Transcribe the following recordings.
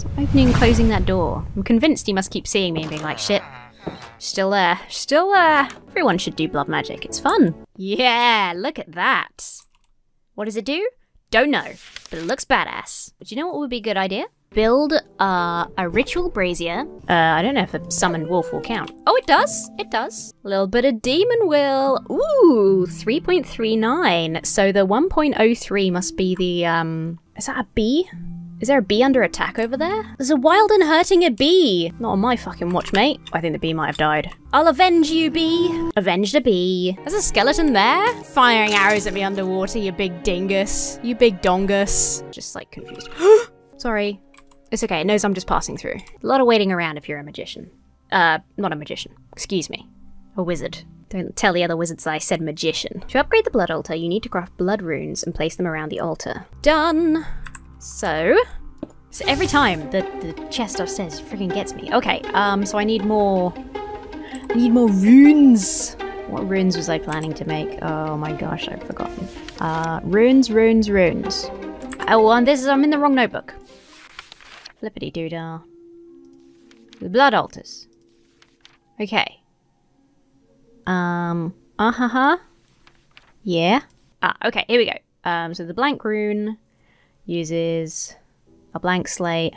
Stop opening and closing that door. I'm convinced he must keep seeing me and being like, shit. Still there. Still there. Everyone should do blood magic. It's fun. Yeah, look at that. What does it do? Don't know, but it looks badass. But you know what would be a good idea? Build uh, a ritual brazier. Uh, I don't know if a summoned wolf will count. Oh, it does. It does. A little bit of demon will. Ooh, 3.39. So the 1.03 must be the, um, is that a bee? Is there a bee under attack over there? There's a wild and hurting a bee. Not on my fucking watch, mate. I think the bee might have died. I'll avenge you, bee. Avenge the bee. There's a skeleton there. Firing arrows at me underwater, you big dingus. You big dongus. Just like confused. Sorry. It's okay. It knows I'm just passing through. A lot of waiting around if you're a magician. Uh, not a magician. Excuse me. A wizard. Don't tell the other wizards I said magician. To upgrade the blood altar, you need to craft blood runes and place them around the altar. Done. So, so every time the, the chest upstairs freaking gets me. Okay, um, so I need more, I need more runes. What runes was I planning to make? Oh my gosh, I've forgotten. Uh, runes, runes, runes. Oh, and this is, I'm in the wrong notebook. Flippity doodah. The blood altars. Okay. Um, uh huh, huh. Yeah. Ah, okay, here we go. Um, so the blank rune uses a blank slate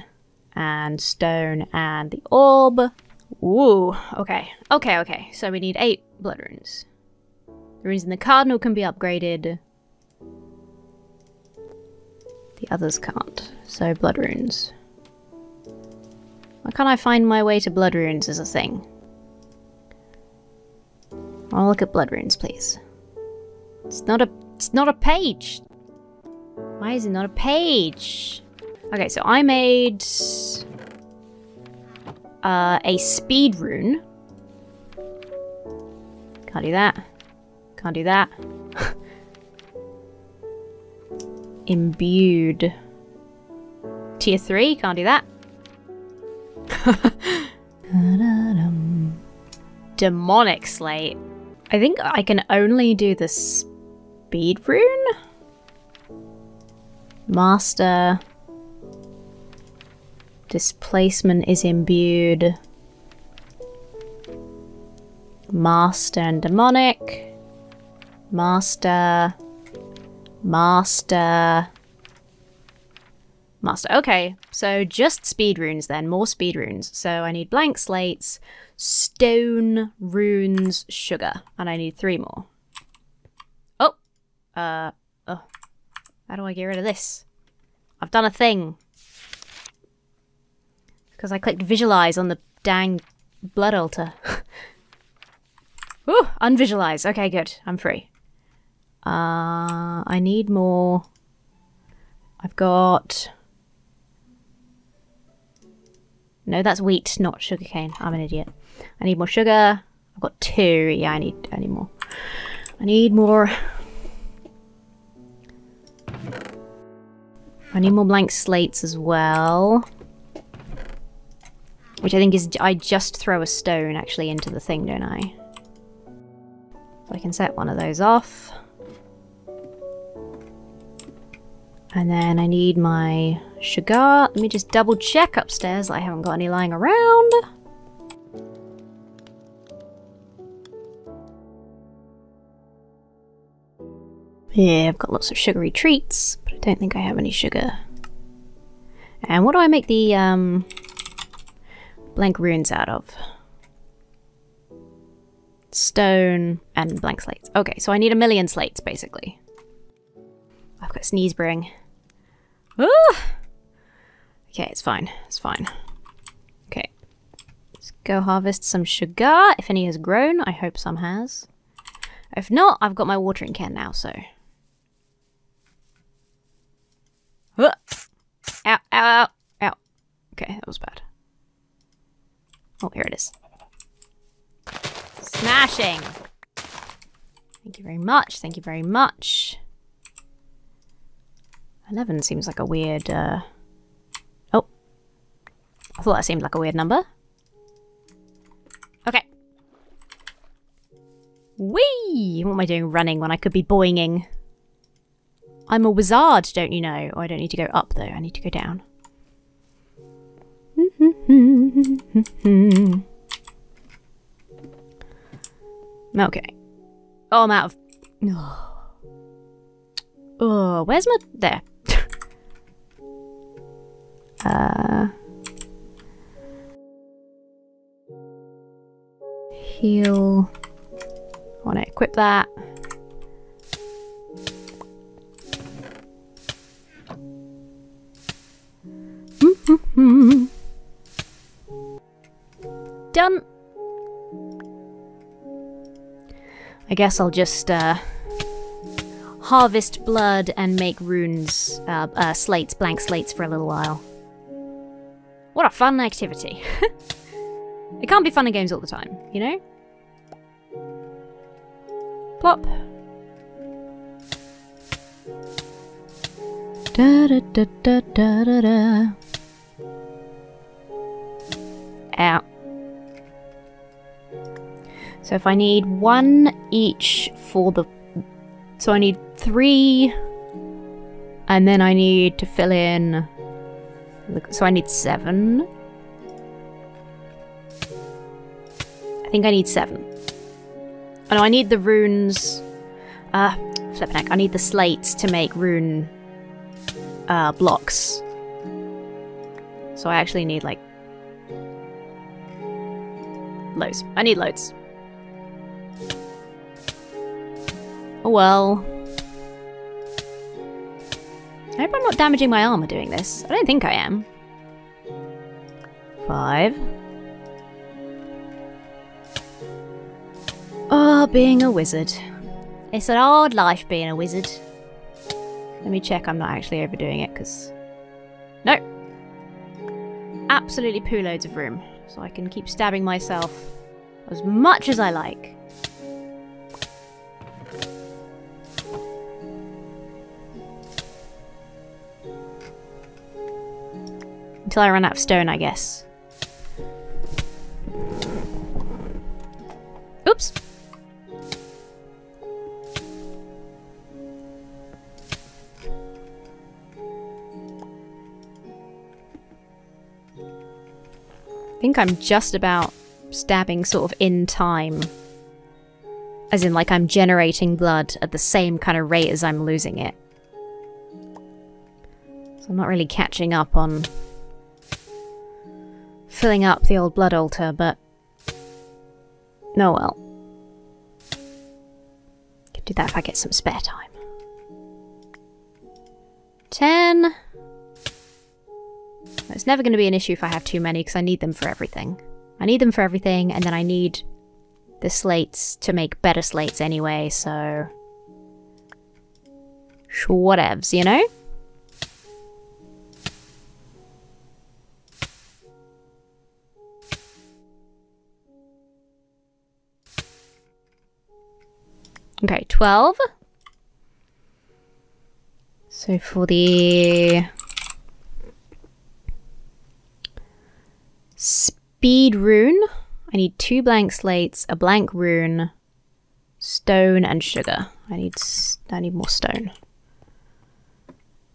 and stone and the orb. Ooh, okay. Okay, okay. So we need eight blood runes. The runes in the cardinal can be upgraded. The others can't. So blood runes. Why can't I find my way to blood runes as a thing? I'll look at blood runes, please. It's not a it's not a page. Why is it not a page? Okay, so I made uh, a speed rune. Can't do that. Can't do that. Imbued. Tier 3, can't do that. Demonic Slate. I think I can only do the speed rune? Master. Displacement is imbued. Master and demonic. Master. Master. Master. Okay, so just speed runes then. More speed runes. So I need blank slates, stone, runes, sugar. And I need three more. Oh! Uh, oh. How do I get rid of this? I've done a thing. Because I clicked visualize on the dang blood altar. Ooh, unvisualize. Okay, good. I'm free. Uh, I need more. I've got... No, that's wheat, not sugarcane. I'm an idiot. I need more sugar. I've got two. Yeah, I need, I need more. I need more. I need more blank slates as well. Which I think is, I just throw a stone actually into the thing, don't I? So I can set one of those off. And then I need my sugar. Let me just double check upstairs I haven't got any lying around. Yeah, I've got lots of sugary treats, but I don't think I have any sugar. And what do I make the um, blank runes out of? Stone and blank slates. Okay, so I need a million slates, basically. I've got sneeze brewing. Okay, it's fine. It's fine. Okay. Let's go harvest some sugar. If any has grown, I hope some has. If not, I've got my watering can now, so... Ow, ow, ow, ow. Okay, that was bad. Oh, here it is. Smashing! Thank you very much, thank you very much. 11 seems like a weird, uh... Oh. I thought that seemed like a weird number. Okay. Whee! What am I doing running when I could be boinging? I'm a wizard, don't you know? Oh, I don't need to go up, though. I need to go down. okay. Oh, I'm out of... Oh, where's my... There. uh... Heal... I want to equip that. I guess I'll just uh, harvest blood and make runes, uh, uh, slates, blank slates for a little while. What a fun activity. it can't be fun in games all the time, you know? Plop. Da da da da da da da. So if I need one each for the... So I need three. And then I need to fill in... So I need seven. I think I need seven. Oh no, I need the runes... Uh, flipping heck. I need the slates to make rune... Uh, blocks. So I actually need, like... Loads. I need loads. Oh well. I hope I'm not damaging my armor doing this. I don't think I am. Five. Oh, being a wizard. It's an odd life being a wizard. Let me check I'm not actually overdoing it, because... No! Absolutely poo loads of room, so I can keep stabbing myself as much as I like. Until I run out of stone, I guess. Oops! I think I'm just about stabbing sort of in time. As in, like, I'm generating blood at the same kind of rate as I'm losing it. So I'm not really catching up on filling up the old blood altar, but... No, well. Could do that if I get some spare time. Ten. It's never going to be an issue if I have too many, because I need them for everything. I need them for everything, and then I need the slates to make better slates anyway, so... Whatevs, you know? Okay, 12. So for the speed rune, I need two blank slates, a blank rune, stone, and sugar. I need I need more stone.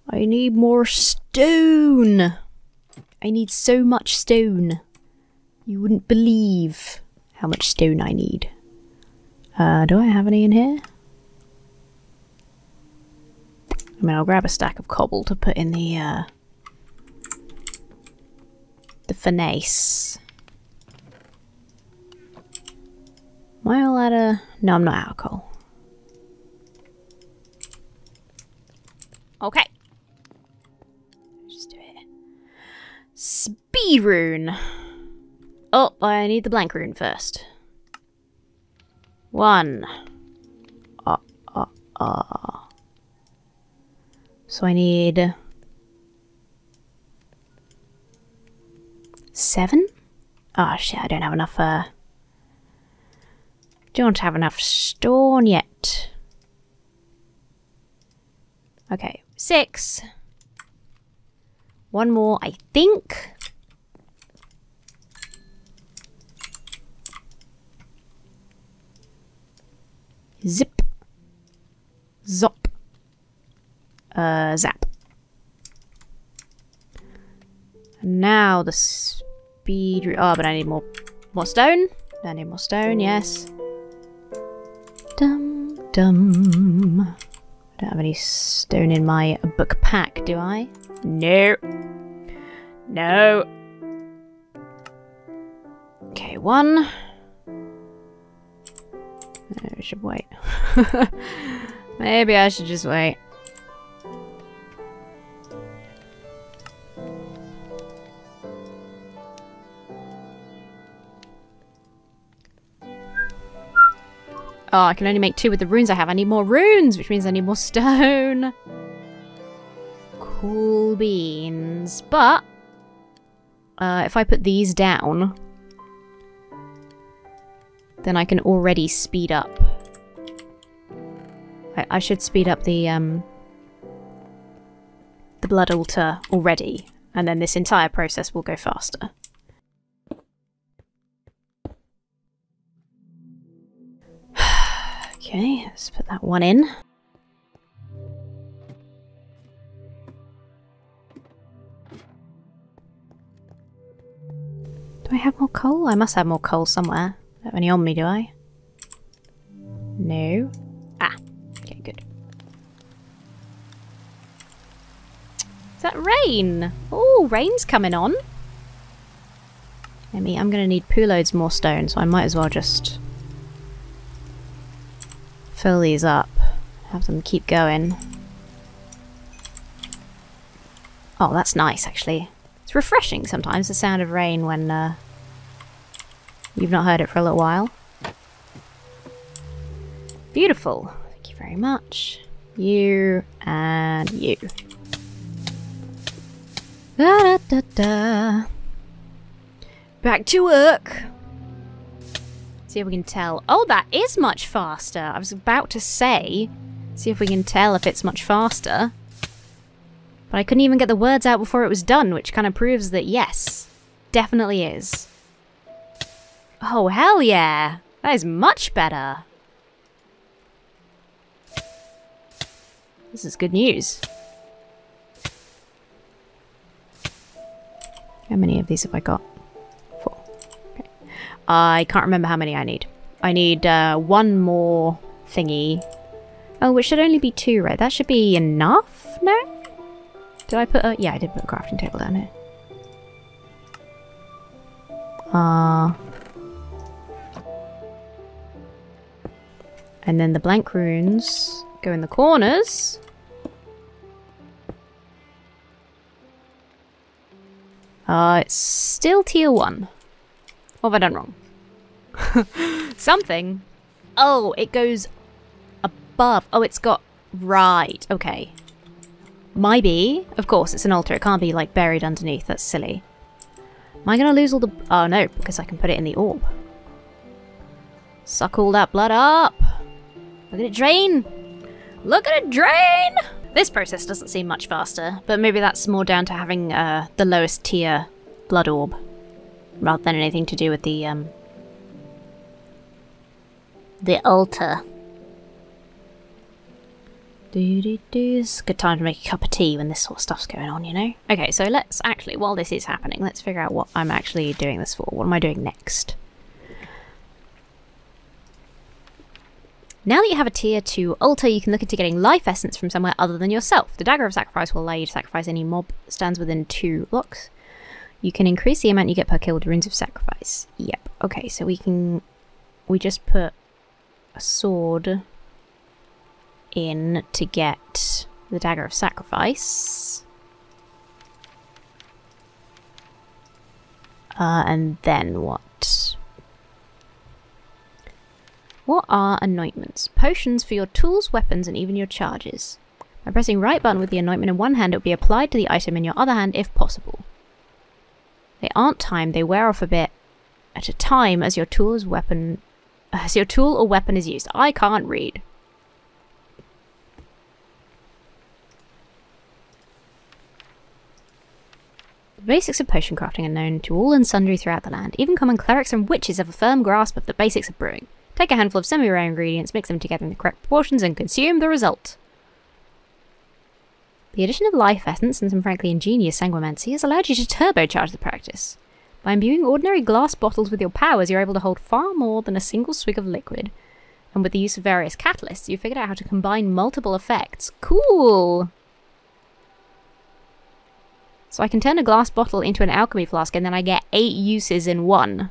I need more stone. I need so much stone. You wouldn't believe how much stone I need. Uh, do I have any in here? I mean, I'll grab a stack of cobble to put in the, uh, the furnace. Am I of... No, I'm not coal. Okay. Just do it. Speed rune. Oh, I need the blank rune first. One. Uh, uh, uh. So I need... Seven? Oh shit, I don't have enough, uh... Don't have enough stone yet. Okay, six. One more, I think. Zip. Zop. Uh, zap. Now the speed... Oh, but I need more, more stone. I need more stone, yes. Dum, dum. I don't have any stone in my book pack, do I? No. No. Okay, one. I should wait. Maybe I should just wait. Oh, I can only make two with the runes I have. I need more runes, which means I need more stone. Cool beans. But, uh, if I put these down, then I can already speed up. I, I should speed up the, um, the blood altar already, and then this entire process will go faster. Okay, let's put that one in. Do I have more coal? I must have more coal somewhere. Have any on me, do I? No. Ah, okay, good. Is that rain? Oh, rain's coming on. I mean, I'm going to need poo loads more stone, so I might as well just fill these up. Have them keep going. Oh, that's nice, actually. It's refreshing sometimes, the sound of rain when uh, you've not heard it for a little while. Beautiful. Thank you very much. You and you. Da da da. Back to work. See if we can tell. Oh, that is much faster. I was about to say, see if we can tell if it's much faster. But I couldn't even get the words out before it was done, which kind of proves that yes, definitely is. Oh, hell yeah. That is much better. This is good news. How many of these have I got? Four. Okay. I can't remember how many I need. I need uh, one more thingy. Oh, which should only be two, right? That should be enough? No? Did I put a... Yeah, I did put a crafting table down here. Uh... And then the blank runes go in the corners. Uh, it's still tier 1. What have I done wrong? Something. Oh, it goes above. Oh, it's got... Right, okay. Maybe. Of course, it's an altar. It can't be, like, buried underneath. That's silly. Am I going to lose all the... Oh, no, because I can put it in the orb. Suck all that blood up. Look at it drain. Look at it drain! This process doesn't seem much faster, but maybe that's more down to having uh, the lowest tier blood orb rather than anything to do with the um the altar. Do do do. It's a good time to make a cup of tea when this sort of stuff's going on, you know? Okay, so let's actually, while this is happening, let's figure out what I'm actually doing this for. What am I doing next? Now that you have a tier 2 altar, you can look into getting life essence from somewhere other than yourself. The Dagger of Sacrifice will allow you to sacrifice any mob stands within two blocks. You can increase the amount you get per kill with Runes of Sacrifice. Yep. Okay, so we can... We just put a sword in to get the Dagger of Sacrifice. Uh, and then what? What are anointments? Potions for your tools, weapons, and even your charges. By pressing right button with the anointment in one hand, it will be applied to the item in your other hand if possible. They aren't timed, they wear off a bit at a time as your tool is weapon as your tool or weapon is used. I can't read. The basics of potion crafting are known to all and sundry throughout the land. Even common clerics and witches have a firm grasp of the basics of brewing. Take a handful of semi-rare ingredients, mix them together in the correct proportions, and consume the result. The addition of life essence and some frankly ingenious sanguimancy has allowed you to turbocharge the practice. By imbuing ordinary glass bottles with your powers, you're able to hold far more than a single swig of liquid. And with the use of various catalysts, you've figured out how to combine multiple effects. Cool! So I can turn a glass bottle into an alchemy flask and then I get eight uses in one.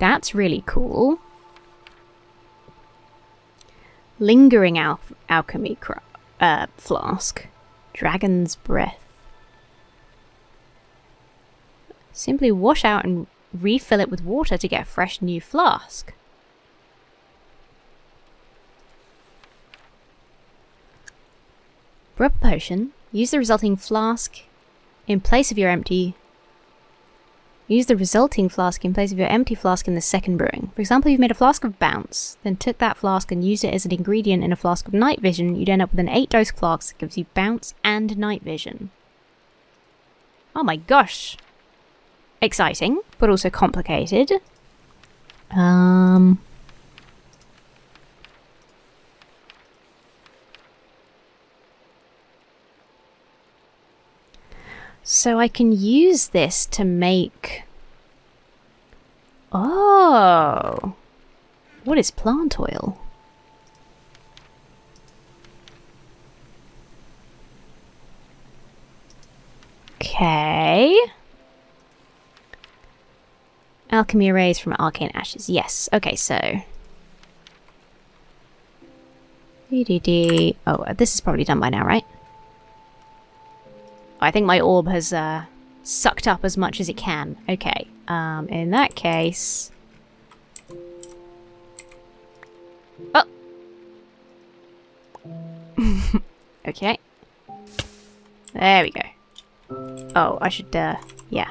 That's really cool. Lingering al alchemy uh, flask. Dragon's breath. Simply wash out and refill it with water to get a fresh new flask. Rub potion. Use the resulting flask in place of your empty Use the resulting flask in place of your empty flask in the second brewing. For example, you've made a flask of bounce, then took that flask and used it as an ingredient in a flask of night vision, you'd end up with an 8 dose flask that gives you bounce and night vision. Oh my gosh! Exciting, but also complicated. Um... So I can use this to make... Oh! What is plant oil? Okay. Alchemy arrays from arcane ashes. Yes. Okay, so... Oh, this is probably done by now, right? I think my orb has uh, sucked up as much as it can. Okay, um, in that case... Oh! okay. There we go. Oh, I should, uh, yeah.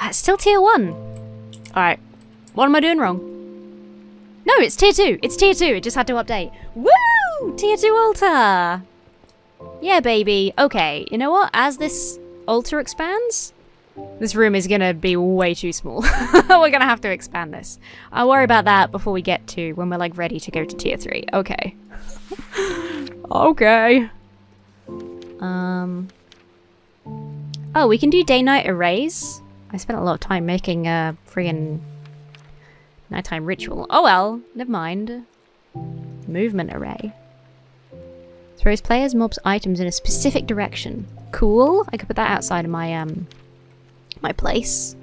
That's still tier 1! Alright. What am I doing wrong? It's tier 2. It's tier 2. It just had to update. Woo! Tier 2 altar! Yeah, baby. Okay, you know what? As this altar expands, this room is gonna be way too small. we're gonna have to expand this. I'll worry about that before we get to when we're like ready to go to tier 3. Okay. okay. Um. Oh, we can do day-night arrays. I spent a lot of time making a friggin' Nighttime ritual. Oh well, never mind. Movement array. Throws players, mobs, items in a specific direction. Cool. I could put that outside of my, um, my place.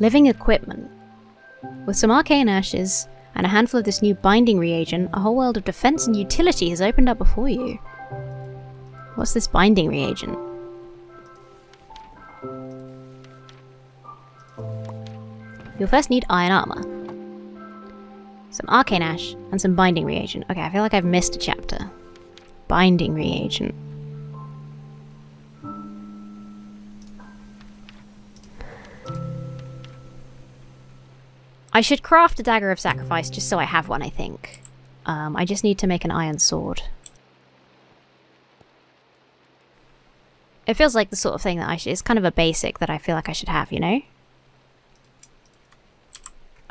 Living equipment. With some arcane ashes and a handful of this new binding reagent, a whole world of defense and utility has opened up before you. What's this binding reagent? You'll first need iron armor. Some arcane ash, and some binding reagent. Okay, I feel like I've missed a chapter. Binding reagent. I should craft a dagger of sacrifice just so I have one, I think. Um, I just need to make an iron sword. It feels like the sort of thing that I should- it's kind of a basic that I feel like I should have, you know?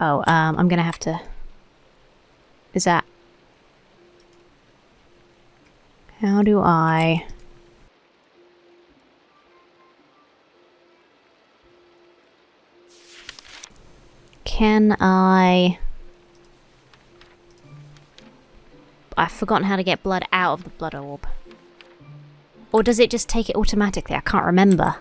Oh, um, I'm gonna have to... Is that... How do I... Can I... I've forgotten how to get blood out of the blood orb. Or does it just take it automatically? I can't remember.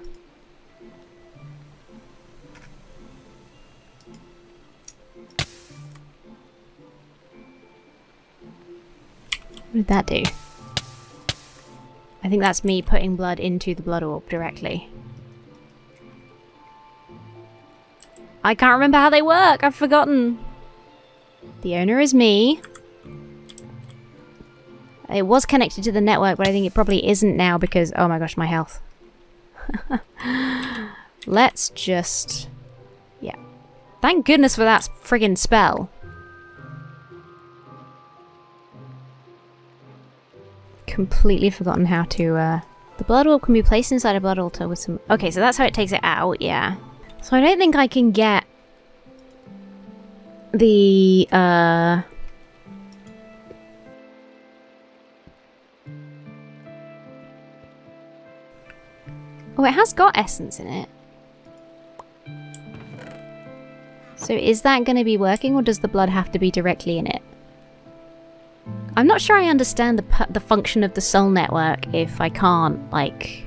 What did that do? I think that's me putting blood into the blood orb directly. I can't remember how they work. I've forgotten. The owner is me. It was connected to the network, but I think it probably isn't now because... Oh my gosh, my health. Let's just... Yeah. Thank goodness for that friggin' spell. completely forgotten how to, uh... The blood orb can be placed inside a blood altar with some... Okay, so that's how it takes it out, yeah. So I don't think I can get... The, uh... Oh, it has got essence in it. So is that going to be working or does the blood have to be directly in it? I'm not sure I understand the, the function of the soul network if I can't, like...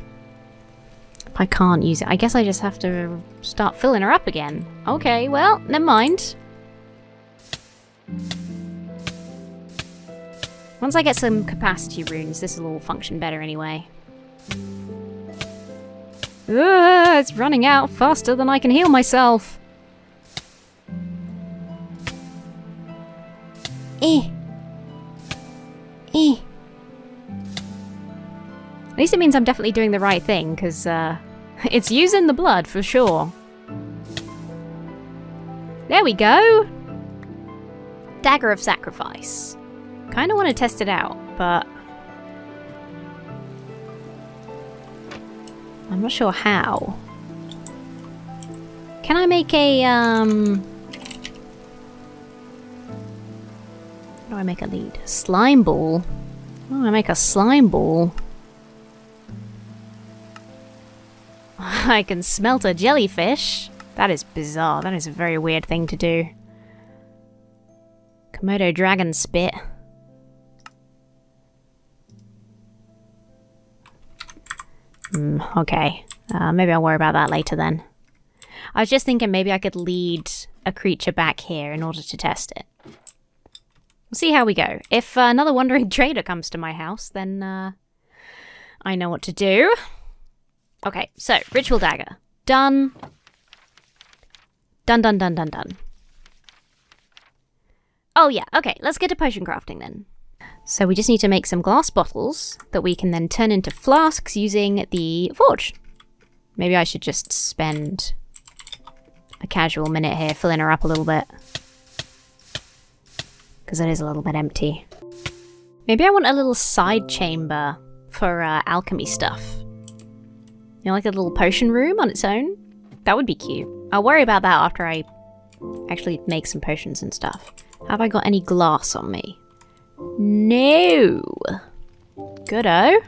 If I can't use it. I guess I just have to start filling her up again. Okay, well, never mind. Once I get some capacity runes, this will all function better anyway. Ugh, it's running out faster than I can heal myself. Eh. At least it means I'm definitely doing the right thing, because uh, it's using the blood for sure. There we go! Dagger of Sacrifice. Kind of want to test it out, but... I'm not sure how. Can I make a, um... do I make a lead? Slime ball? How do I make a slime ball? I can smelt a jellyfish. That is bizarre. That is a very weird thing to do. Komodo dragon spit. Mm, okay. Uh, maybe I'll worry about that later then. I was just thinking maybe I could lead a creature back here in order to test it. We'll see how we go. If uh, another wandering trader comes to my house, then uh, I know what to do. Okay, so, Ritual Dagger. Done. Done, done, done, done, done. Oh yeah, okay, let's get to potion crafting then. So we just need to make some glass bottles that we can then turn into flasks using the forge. Maybe I should just spend a casual minute here filling her up a little bit. Because it is a little bit empty. Maybe I want a little side chamber for uh, alchemy stuff. You know, like a little potion room on its own? That would be cute. I'll worry about that after I actually make some potions and stuff. Have I got any glass on me? No. Goodo.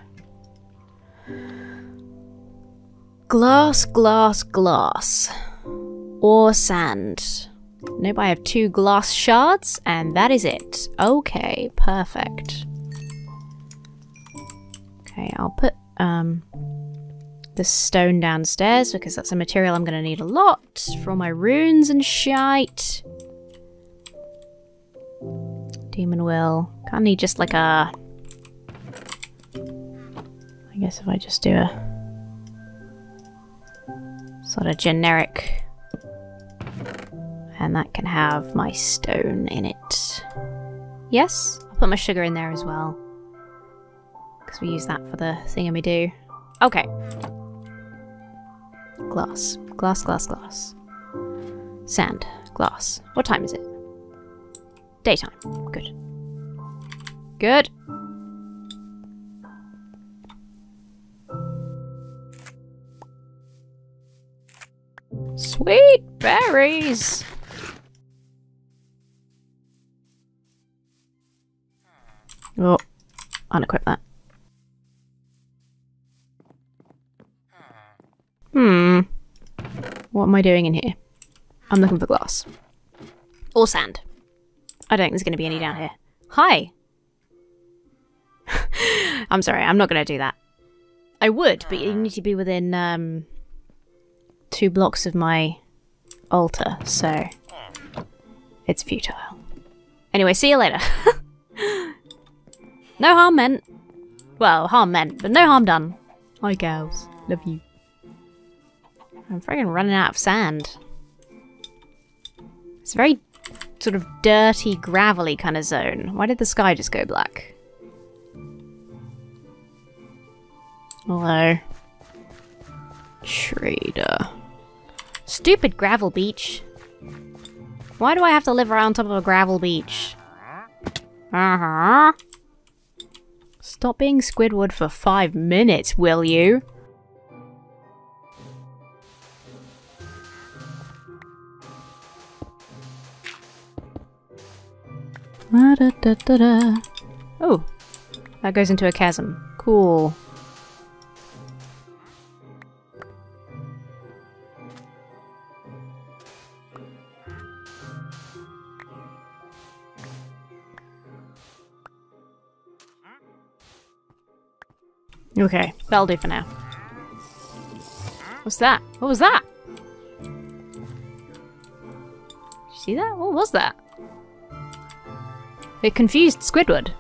Glass, glass, glass. Or sand. Nope, I have two glass shards, and that is it. Okay, perfect. Okay, I'll put um, the stone downstairs because that's a material I'm going to need a lot for all my runes and shite. Demon will. Can't need just like a... I guess if I just do a sort of generic and that can have my stone in it. Yes, I'll put my sugar in there as well. Because we use that for the thingamy-do. Okay. Glass. Glass, glass, glass. Sand. Glass. What time is it? Daytime. Good. Good. Sweet berries! Unequip that. Hmm. What am I doing in here? I'm looking for glass. Or sand. I don't think there's going to be any down here. Hi! I'm sorry, I'm not going to do that. I would, but you need to be within um, two blocks of my altar, so it's futile. Anyway, see you later. no harm meant. Well, harm meant, but no harm done. Hi, girls. Love you. I'm freaking running out of sand. It's a very sort of dirty, gravelly kind of zone. Why did the sky just go black? Hello. Trader. Stupid gravel beach. Why do I have to live around top of a gravel beach? Uh-huh. Stop being Squidward for five minutes, will you? Oh, that goes into a chasm. Cool. Okay, that'll do for now. What's that? What was that? See that? What was that? It confused Squidward.